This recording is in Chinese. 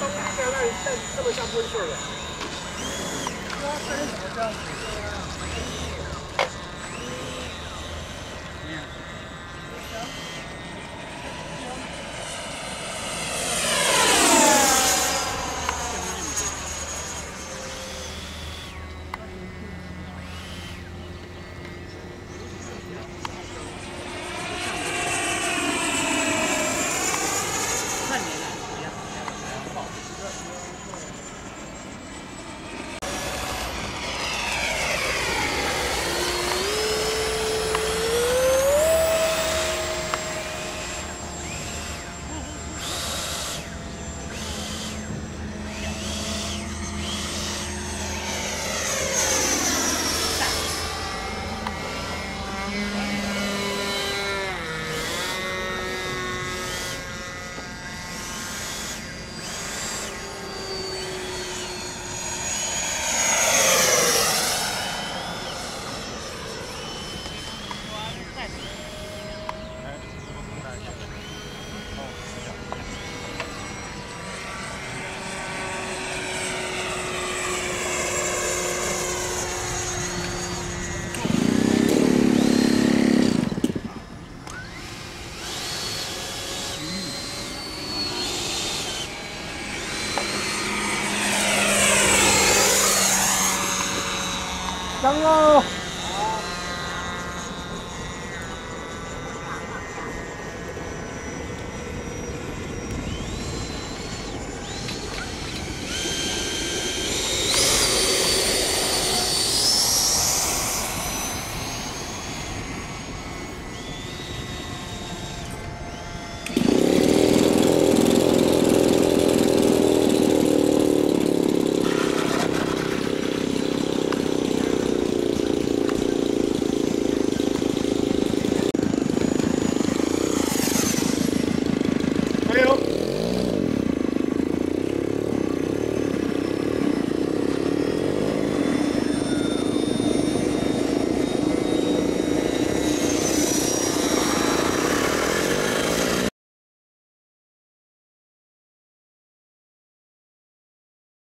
到大在那，那这么像回事儿了？ 상어